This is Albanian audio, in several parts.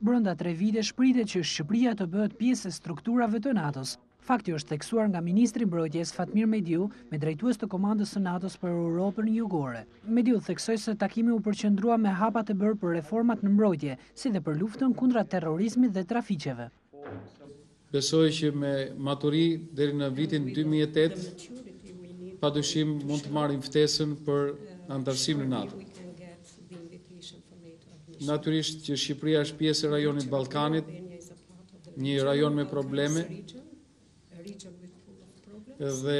Brenda tre vitesh pritet që Shqipëria të bëhet pjesë e strukturave të NATO-s. Fakti është theksuar nga Ministri i Mbrojtjes Fatmir Mediu me drejtues të komandës së NATO-s për Europën jugore. Mediu theksoi se takimi u përqendrua me hapat e bërë për reformat në mbrojtje, si dhe për luftën kundra terrorizmit dhe trafiqeve. Besoj që me maturi deri në vitin 2008 pa dyshim mund të marrim ftesën për anëtarësim në NATO. Natyrisht që Shqipëria është pjesë e rajonit të Ballkanit, një rajon me probleme dhe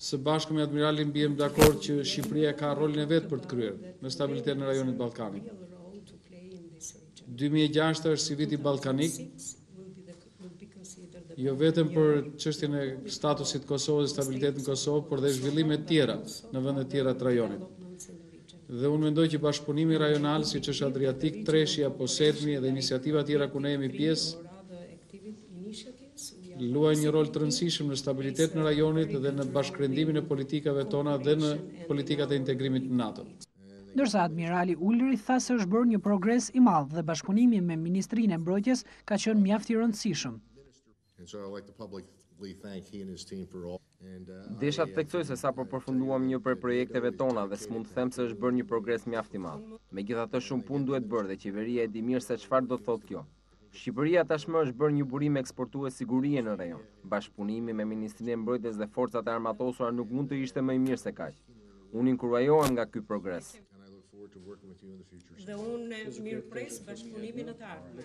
Së bashku me admiralin biem dakord që Shqipëria ka rolin e vet për të kryer në stabilitetin e rajonit ballkanik. 2006 është si viti ballkanik, jo vetëm për çështjen e statusit të Kosovës dhe stabilitetin në Kosovë, por dhe zhvillime të tjera në vende të tjera të rajonit. Dhe unë mendoj që bashkëpunimi rajonal, siç është Adriatik Treshi apo SEDM-i dhe iniciativa të tjera ku ne jemi pjesë, luajnë një rol të rëndësishëm në stabilitetin e rajonit dhe në bashkërendimin e politikave tona dhe në politikat e integrimit në NATO. Ndërsa admirali Ulrich tha se është bërë një progres i madh dhe bashkëpunimi me Ministrinë e Mbrojtjes ka qenë mjaft i rëndësishëm. Desha të theksoj se sapo përfunduam një prej projekteve tona dhe s'mund të them se është bërë një progres mjaft i madh. Megjithatë shumë punë duhet bërë dhe qeveria e di mirë se çfarë do të thotë kjo. Shqipëria tashmë është bërë një burim eksportues sigurie në rajon. Bashkëpunimi me Ministrinë e Mbrojtjes dhe Forcat e Armatosura nuk mund të ishte më i mirë se kaq. Unë inkurajohem nga ky progres. Dhe unë mirëpres bashkëpunimin në të ardhmen.